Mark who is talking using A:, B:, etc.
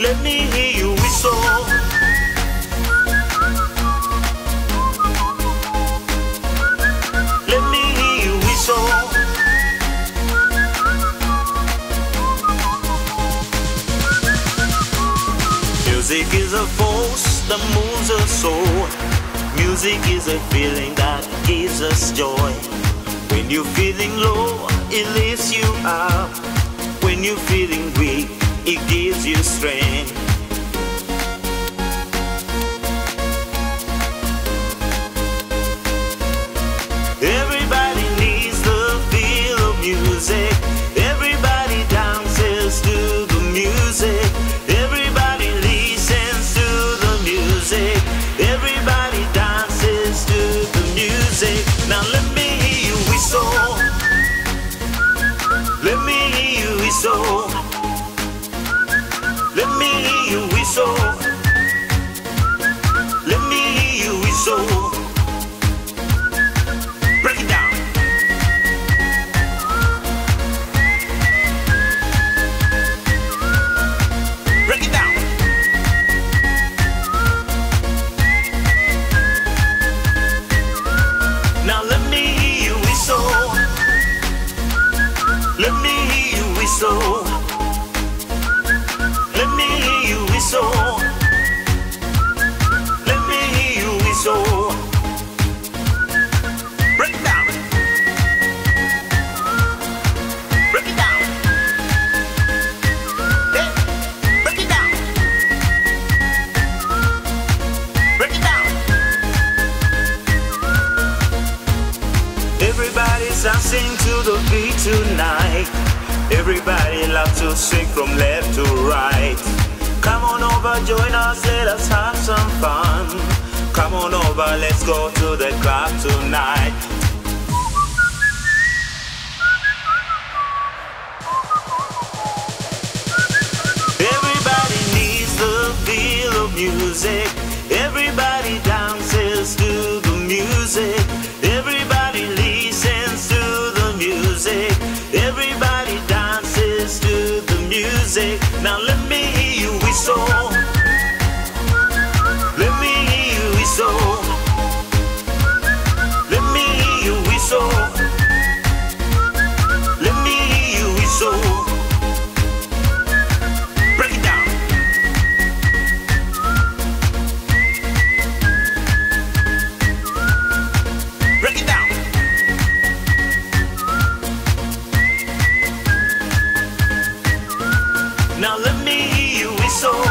A: Let me hear you whistle. Let me hear you whistle. Music is a force that moves us soul. Music is a feeling that gives us joy. When you're feeling low, it lifts you up. When you're feeling weak, it gives you strength. Whistle. Let me hear you whistle. Let me hear you whistle. Break it down. Break it down. Now let me so let me hear Everybody's sing to the beat tonight. Everybody love to sing from left to right. Come on over, join us, let us have some fun. Come on over, let's go to the club tonight. Everybody needs the feel of music. Now let me hear you whistle. Now let me hear you whistle.